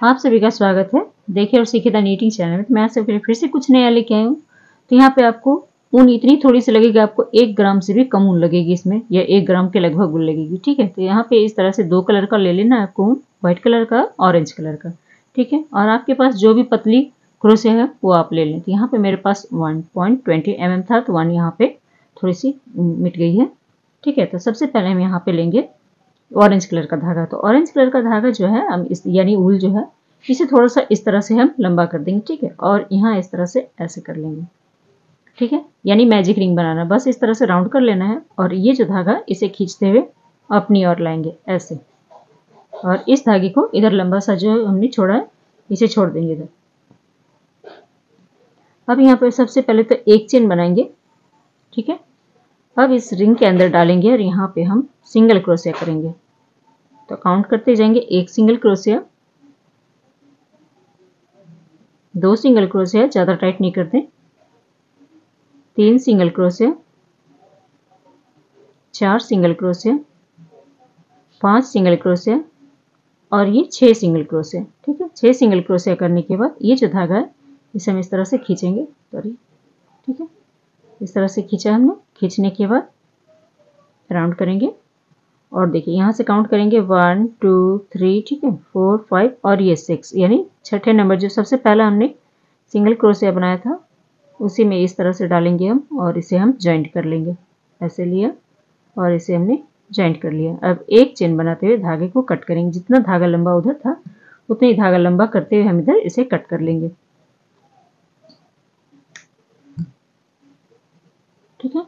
आप सभी का स्वागत है। देखिए और सीखे द नीटिंग चैनल। में मैं आपसे फिर से कुछ नया लेके आई हूँ। तो यहाँ पे आपको ऊन इतनी थोड़ी सी लगेगी, आपको एक ग्राम से भी कम ऊन लगेगी इसमें, या एक ग्राम के लगभग ऊन लगेगी, ठीक है? तो यहाँ पे इस तरह से दो कलर का ले लेना आपको ऊन, व्हाइट कलर का, ऑरेंज कलर का, ठीक है? और आपके पास जो भी पतली क्रोसे है, वो आप ले लें। तो यहाँ पे मेरे पास वन पॉइंट ट्वेंटी एम था तो वन यहाँ पे थोड़ी सी मिट गई है, ठीक है? तो सबसे पहले हम यहाँ पे लेंगे ऑरेंज कलर का धागा। तो ऑरेंज कलर का धागा जो है, हम इस, यानी ऊल जो है, इसे थोड़ा सा इस तरह से हम लंबा कर देंगे, ठीक है? और यहाँ इस तरह से ऐसे कर लेंगे। ठीक है? यानी मैजिक रिंग बनाना। बस इस तरह से राउंड कर लेना है और ये जो धागा इसे खींचते हुए अपनी ओर लाएँगे, ऐसे। और इस धागे को इधर लंबा सा जो हमने छोड़ा है, इसे छोड़ देंगे इधर। अब यहाँ पर सबसे पहले तो एक चेन बनाएँगे, ठीक है? अब इस रिंग के अंदर डालेंगे और यहाँ पे हम सिंगल क्रोसिया करेंगे। तो काउंट करते जाएँगे। एक सिंगल क्रोसिया दो सिंगल क्रोसिया ज़्यादा टाइट नहीं करते। तीन सिंगल क्रोसिया चार सिंगल क्रोसिया पाँच सिंगल क्रोसिया और ये छह सिंगल क्रोसिया ठीक है? छह सिंगल क्रोसिया करने के बाद ये जो धागा है, इसे हम इस तरह से खींचेंगे। सॉरी ठीक है? इस तरह से खींचा हमने। खींचने के बाद राउंड करेंगे। और देखिए, यहाँ से काउंट करेंगे। वन टू थ्री ठीक है? फोर फाइव और ये सिक्स यानी छठे नंबर जो सबसे पहला हमने सिंगल क्रोसिया बनाया था, उसी में इस तरह से डालेंगे हम और इसे हम ज्वाइंट कर लेंगे। ऐसे लिया और इसे हमने ज्वाइंट कर लिया। अब एक चेन बनाते हुए धागे को कट करेंगे। जितना धागा लंबा उधर था, उतना ही धागा लंबा करते हुए हम इधर इसे कट कर लेंगे। ठीक है?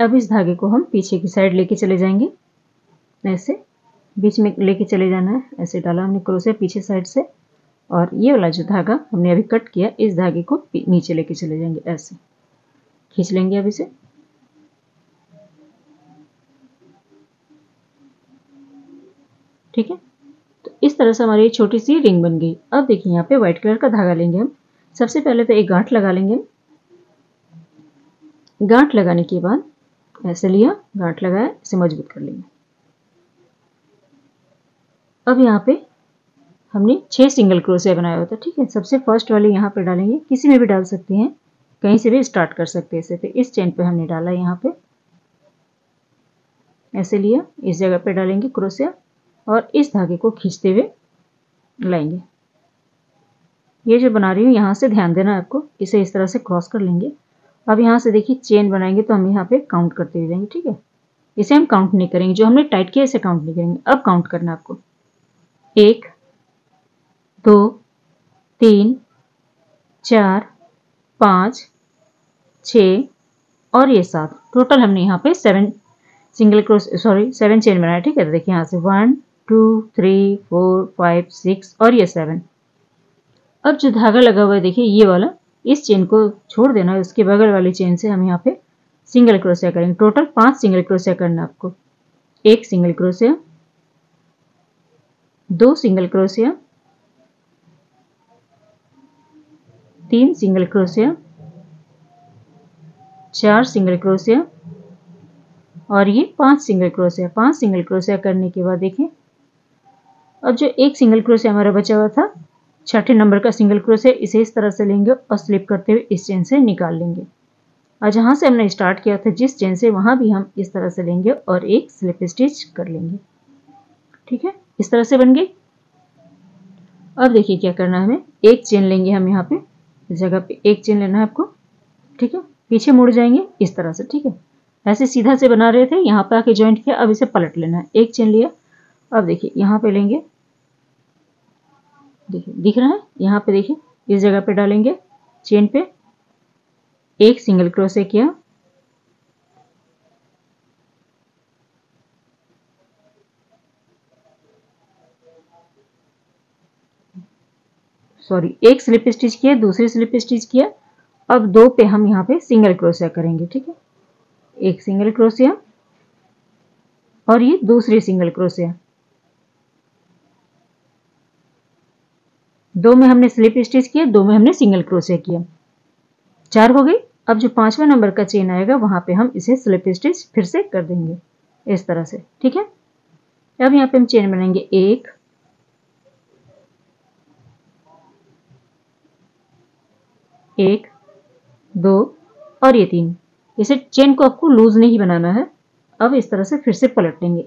अब इस धागे को हम पीछे की साइड लेके चले जाएँगे। ऐसे, बीच में लेके चले जाना है। ऐसे डाला हमने क्रोसे पीछे साइड से। और ये वाला जो धागा हमने अभी कट किया, इस धागे को नीचे लेके चले जाएँगे। ऐसे। खींच लेंगे अब इसे। ठीक है? तो इस तरह से हमारी छोटी सी रिंग बन गई। अब देखिए, यहाँ पे व्हाइट कलर का धागा लेंगे हम। सबसे पहले तो एक गांठ लगा लेंगे गांठ लगाने के बाद ऐसे लिया, गांठ लगाया, इसे मज़बूत कर लेंगे अब यहाँ पे हमने छह सिंगल क्रोसिया बनाया होता ठीक है? सबसे फ़र्स्ट वाले यहाँ पे डालेंगे, किसी में भी डाल सकते हैं, कहीं से भी स्टार्ट कर सकते हैं इसे। तो इस चेन पे हमने डाला यहाँ पे। ऐसे लिया, इस जगह पे डालेंगे क्रोसिया और इस धागे को खींचते हुए लाएँगे। ये जो बना रही हूँ, यहाँ से ध्यान देना आपको, इसे इस तरह से क्रॉस कर लेंगे। अब यहाँ से देखिए चेन बनाएँगे तो हम यहाँ पे काउंट करते हुए जाएँगे, ठीक है? इसे हम काउंट नहीं करेंगे, जो हमने टाइट किया इसे काउंट नहीं करेंगे। अब काउंट करना आपको। एक, दो, तीन, चार, पाँच, छ और ये सात। टोटल हमने यहाँ पे seven single cross sorry seven chain बनाया, ठीक है? तो देखिए यहाँ से one two three four five six और ये सेवन अब जो धागा लगा हुआ है, देखिए ये वाला इस चेन को छोड़ देना है, उसके बगल वाली चेन से हम यहाँ पे सिंगल क्रोसिया करेंगे। टोटल पाँच सिंगल क्रोसिया करना आपको। एक सिंगल क्रोसिया दो सिंगल क्रोसिया तीन सिंगल क्रोसिया चार सिंगल क्रोसिया और ये पाँच सिंगल क्रोसिया पाँच सिंगल क्रोसिया करने के बाद देखिए अब जो एक सिंगल क्रोसिया हमारा बचा हुआ था छठे नंबर का सिंगल क्रोस है इसे इस तरह से लेंगे और स्लिप करते हुए इस चेन से निकाल लेंगे। और जहाँ से हमने स्टार्ट किया था, जिस चेन से वहाँ भी हम इस तरह से लेंगे और एक स्लिप स्टिच कर लेंगे। ठीक है? इस तरह से बन गई। अब देखिए क्या करना है हमें। एक चेन लेंगे हम यहाँ पे जगह पे एक चेन लेना है आपको। ठीक है? पीछे मुड़ जाएँगे, इस तरह से। ठीक है? ऐसे सीधा से बना रहे थे, यहाँ पे आके ज्वाइंट किया, अब इसे पलट लेना है। एक चेन लिया, अब देखिए, यहाँ पे लेंगे। देखिए, दिख रहा है? यहाँ पे देखिए, इस जगह पे डालेंगे चेन पे, एक सिंगल क्रोसे किया। सॉरी एक स्लिप स्टिच किया, दूसरी स्लिप स्टिच किया। अब दो पे हम यहाँ पे सिंगल क्रोसिया करेंगे, ठीक है? एक सिंगल क्रोसिया और ये दूसरी सिंगल क्रोसिया दो में हमने स्लिप स्टिच किया, दो में हमने सिंगल क्रोशे किया। चार हो गई। अब जो पांचवा नंबर का चेन आएगा, वहाँ पे हम इसे स्लिप स्टिच फिर से कर देंगे, इस तरह से, ठीक है? अब यहाँ पे हम चेन बनाएँगे एक एक, दो और ये तीन। इसे चेन को आपको लूज नहीं बनाना है। अब इस तरह से फिर से पलट लेंगे।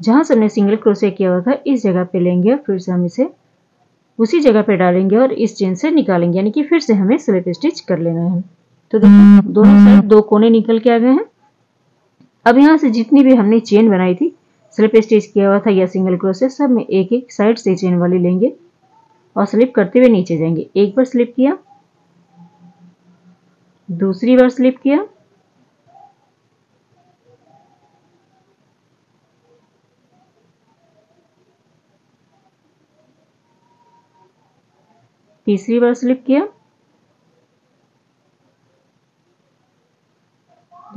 जहाँ से हमने सिंगल क्रोशे किया हुआ था, इस जगह पे लेंगे और फिर से हम इसे उसी जगह पे डालेंगे और इस चेन से निकालेंगे यानी कि फिर से हमें स्लिप स्टिच कर लेना है। तो देखिए दोनों साइड दो कोने निकल के आ गए हैं। अब यहाँ से जितनी भी हमने चेन बनाई थी स्लिप स्टिच किया हुआ था या सिंगल क्रोसे सब में एक एक साइड से चेन वाली लेंगे और स्लिप करते हुए नीचे जाएँगे। एक बार स्लिप किया दूसरी बार स्लिप किया तीसरी बार स्लिप किया।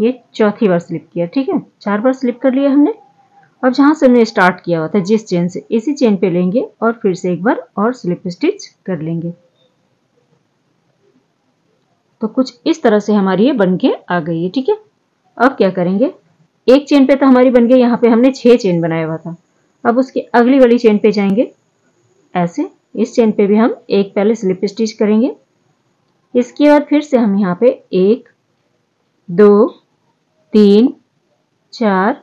ये चौथी बार स्लिप किया, ठीक है? चार बार स्लिप कर लिया हमने। अब जहाँ से हमने स्टार्ट किया हुआ था, जिस चेन से, इसी चेन पे लेंगे और फिर से एक बार और स्लिप स्टिच कर लेंगे। तो कुछ इस तरह से हमारी ये बन के आ गई है, ठीक है? अब क्या करेंगे? एक चेन पे तो हमारी बन गई, यहाँ पे हमने छह चेन बनाया हुआ था। अब उसकी अगली वाली चेन पे जाएँगे। ऐसे इस चेन पे भी हम एक पहले स्लिप स्टिच करेंगे। इसके बाद फिर से हम यहाँ पे एक, दो, तीन, चार,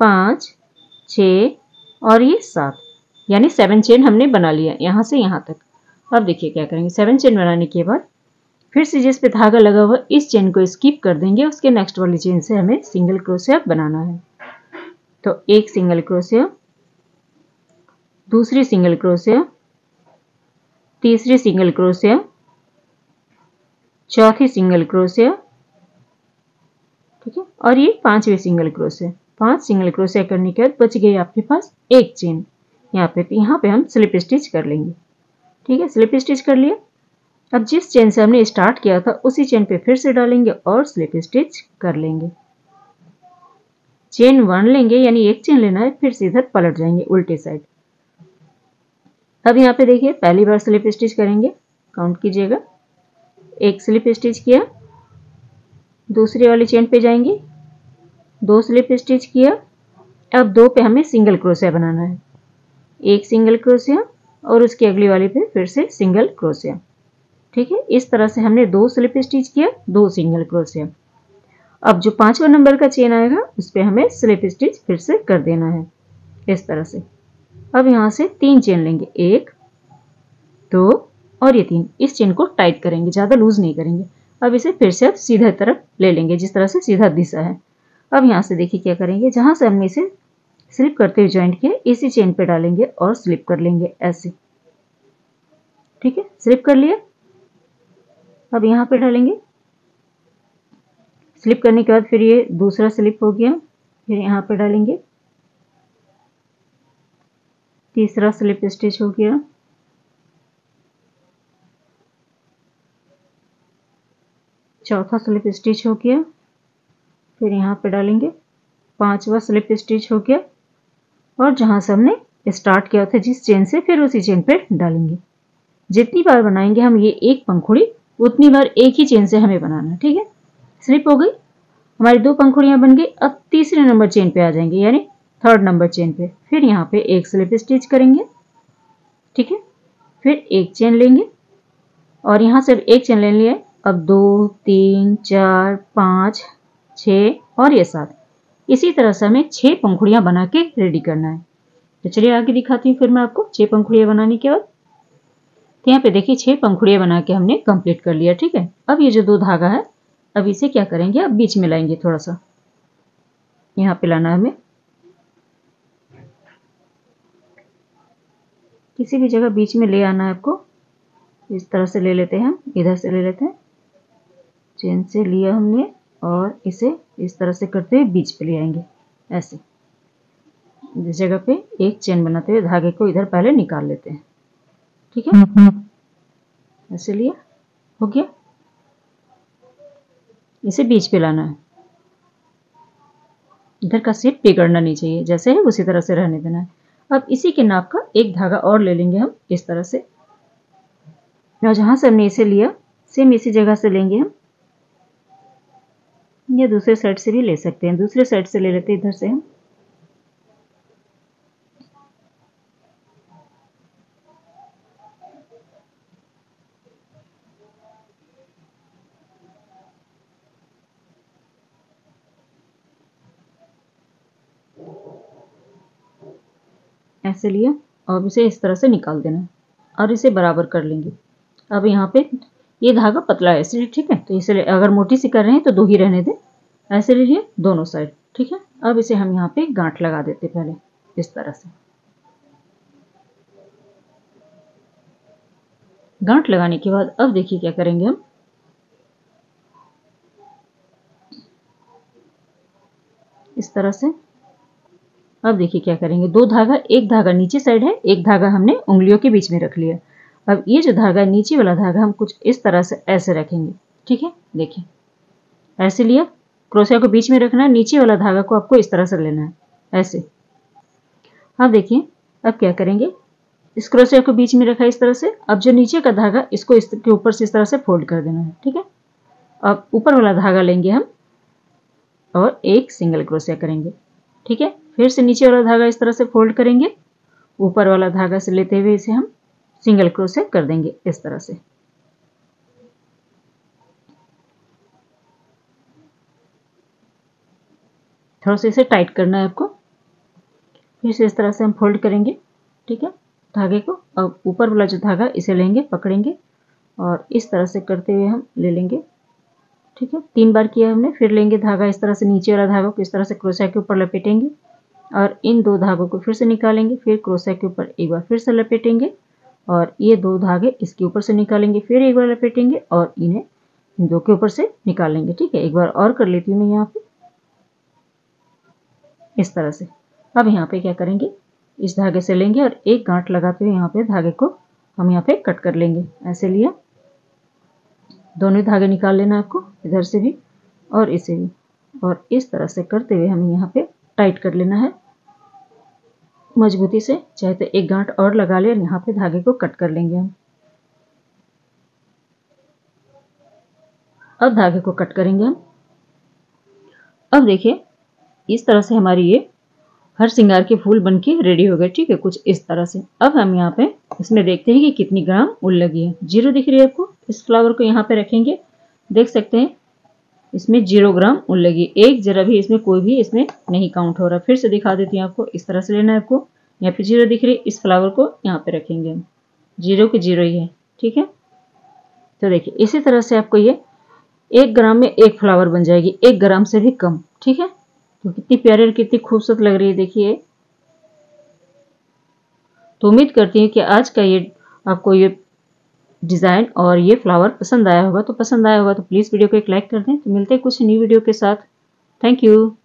पाँच, छ और ये सात, यानी सेवन चेन हमने बना लिया यहाँ से यहाँ तक। अब देखिए क्या करेंगे सेवन चेन बनाने के बाद फिर से जिस पे धागा लगा हुआ इस चेन को स्किप कर देंगे, उसके नेक्स्ट वाली चेन से हमें सिंगल क्रोशिया बनाना है। तो एक सिंगल क्रोशिया दूसरी सिंगल क्रोशिया तीसरी सिंगल क्रोशिया चौथी सिंगल क्रोशिया ठीक है? और ये पांचवी सिंगल क्रोशिया पाँच सिंगल क्रोशिया करने के बाद बच गई आपके पास एक चेन यहाँ पे यहाँ पे हम स्लिप स्टिच कर लेंगे। ठीक है? स्लिप स्टिच कर लिया अब जिस चेन से हमने स्टार्ट किया था, उसी चेन पे फिर से डालेंगे और स्लिप स्टिच कर लेंगे। चेन वन लेंगे, यानी एक चेन लेना है, फिर से इधर पलट जाएँगे, उल्टे साइड अब यहाँ पे देखिए, पहली बार स्लिप स्टिच करेंगे। काउंट कीजिएगा। एक स्लिप स्टिच किया। दूसरी वाली चेन पे जाएँगे। दो स्लिप स्टिच किया। अब दो पे हमें सिंगल क्रोशिया बनाना है। एक सिंगल क्रोशिया और उसकी अगली वाली पे फिर से सिंगल क्रोशिया ठीक है? इस तरह से हमने दो स्लिप स्टिच किया, दो सिंगल क्रोशिया अब जो पांचवा नंबर का चेन आएगा, उस पर हमें स्लिप स्टिच फिर से कर देना है। इस तरह से। अब यहाँ से तीन चेन लेंगे। एक, दो और ये तीन। इस चेन को टाइट करेंगे, ज़्यादा लूज नहीं करेंगे। अब इसे फिर से अब सीधा तरफ़ ले लेंगे, जिस तरह से सीधा दिशा है। अब यहाँ से देखिए क्या करेंगे, जहाँ से हमने इसे स्लिप करते हुए ज्वाइंट किया इसी चेन पे डालेंगे और स्लिप कर लेंगे ऐसे। ठीक है? स्लिप कर लिया। अब यहाँ पे डालेंगे। स्लिप करने के बाद फिर ये दूसरा स्लिप हो गया। फिर यहाँ पे डालेंगे। तीसरा स्लिप स्टिच हो गया। चौथा स्लिप स्टिच हो गया। फिर यहाँ पे डालेंगे। पांचवा स्लिप स्टिच हो गया। और जहाँ से हमने स्टार्ट किया था, जिस चेन से, फिर उसी चेन पे डालेंगे। जितनी बार बनाएँगे हम ये एक पंखुड़ी, उतनी बार एक ही चेन से हमें बनाना ठीक है? स्लिप हो गई। हमारी दो पंखुड़ियाँ बन गई। अब तीसरे नंबर चेन पे आ जाएँगे, यानी थर्ड नंबर चेन पे। फिर यहाँ पे एक स्लिप स्टिच करेंगे। ठीक है? फिर एक चेन लेंगे। और यहाँ से एक चेन ले लिया अब दो, तीन, चार, पाँच छ और ये सात। इसी तरह से हमें छह पंखुड़ियाँ बना के रेडी करना है। तो चलिए आगे दिखाती हूँ फिर मैं आपको छह पंखुड़ियाँ बनाने के बाद। तो यहाँ पे देखिए छह पंखुड़ियाँ बना के हमने कंप्लीट कर लिया। ठीक है? अब ये जो दो धागा है, अब इसे क्या करेंगे? अब बीच में लाएँगे थोड़ा सा। यहाँ पे लाना हमें। किसी भी जगह बीच में ले आना है आपको। इस तरह से ले लेते हैं हम, इधर से ले लेते हैं। चेन से लिया हमने और इसे इस तरह से करते हुए बीच पे ले आएँगे, ऐसे। इस जगह पे एक चेन बनाते हुए धागे को इधर पहले निकाल लेते हैं। ठीक है? ऐसे लिया, हो गया। इसे बीच पे लाना है। इधर का सिर्फ़ बिगड़ना नहीं चाहिए, जैसे है उसी तरह से रहने देना है। अब इसी के नाप का एक धागा और ले लेंगे हम इस तरह से। और जहाँ से हमने इसे लिया सेम इसी जगह से लेंगे हम। या दूसरे साइड से भी ले सकते हैं। दूसरे साइड से ले लेते हैं, इधर से हम। ऐसे लिया और इसे इस तरह से निकाल देना और इसे बराबर कर लेंगे। अब यहाँ पे ये धागा पतला है, इसलिए ठीक है। तो इसलिए अगर मोटी सी कर रहे हैं तो दो ही रहने दें। ऐसे ले लिए दोनों साइड, ठीक है। अब इसे हम यहाँ पे गांठ लगा देते पहले, इस तरह से। गांठ लगाने के बाद अब देखिए क्या करेंगे हम। इस तरह से अब देखिए क्या करेंगे। दो धागा, एक धागा नीचे साइड है, एक धागा हमने उंगलियों के बीच में रख लिया। अब ये जो धागा, नीचे वाला धागा, हम कुछ इस तरह से ऐसे रखेंगे। ठीक है? देखिए। ऐसे लिया। क्रोशिया को बीच में रखना है, नीचे वाला धागा को आपको इस तरह से लेना है। ऐसे। अब देखिए, अब क्या करेंगे? इस क्रोशिया को बीच में रखा इस तरह से। अब जो नीचे का धागा, इसको इसके ऊपर से इस तरह से फोल्ड कर देना है। ठीक है? अब ऊपर वाला धागा लेंगे हम और एक सिंगल क्रोशिया करेंगे। ठीक है? फिर से नीचे वाला धागा इस तरह से फोल्ड करेंगे। ऊपर वाला धागा से लेते हुए इसे हम सिंगल क्रोशे कर देंगे इस तरह से। थोड़ा सा इसे टाइट करना है आपको। फिर से इस तरह से हम फोल्ड करेंगे, ठीक है? धागे को। अब ऊपर वाला जो धागा, इसे लेंगे, पकड़ेंगे और इस तरह से करते हुए हम ले लेंगे, ठीक है? तीन बार किया हमने, फिर लेंगे धागा। इस तरह से नीचे वाला धागा को इस तरह से क्रोशिया के ऊपर लपेटेंगे। और इन दो धागों को फिर से निकालेंगे, फिर क्रोशिया के ऊपर एक बार फिर से लपेटेंगे और ये दो धागे इसके ऊपर से निकालेंगे, फिर एक बार लपेटेंगे और इन्हें इन दो के ऊपर से निकालेंगे, ठीक है? एक बार और कर लेती हूँ मैं यहाँ पे। इस तरह से। अब यहाँ पे क्या करेंगे? इस धागे से लेंगे और एक गांठ लगाते हुए यहाँ पे धागे को हम यहाँ पे कट कर लेंगे। ऐसे लिया। दोनों धागे निकाल लेना आपको, इधर से भी और इसे भी। और इस तरह से करते हुए हमें यहाँ पे टाइट कर लेना है। मजबूती से, चाहे तो एक गांठ और लगा ले, यहाँ पे धागे को कट कर लेंगे हम। अब धागे को कट करेंगे हम। अब देखिए, इस तरह से हमारी ये हर श्रृंगार के फूल बनके रेडी हो गए, ठीक है? कुछ इस तरह से। अब हम यहाँ पे इसमें देखते हैं कि कितनी ग्राम उल लगी है। ज़ीरो दिख रही है आपको? इस फ्लावर को यहाँ पे रखेंगे। देख सकते हैं इसमें ज़ीरो ग्राम उल लगी। एक जरा भी इसमें कोई भी इसमें नहीं काउंट हो रहा। फिर से दिखा देती हूँ आपको। इस तरह से लेना है आपको। यहाँ पे ज़ीरो दिख रही इस फ्लावर को यहाँ पे रखेंगे हम। ज़ीरो के ज़ीरो ही है। ठीक है? तो देखिए, इसी तरह से आपको ये एक ग्राम में एक फ्लावर बन जाएगी। एक ग्राम से भी कम। ठीक है? तो कितनी प्यारी और कितनी खूबसूरत लग रही है। देखिए। तो उम्मीद करती हूँ कि आज का ये आपको ये डिज़ाइन और ये फ्लावर पसंद आया होगा तो पसंद आया होगा तो प्लीज़ वीडियो को एक लाइक कर दें। तो मिलते हैं कुछ न्यू वीडियो के साथ। Thank you.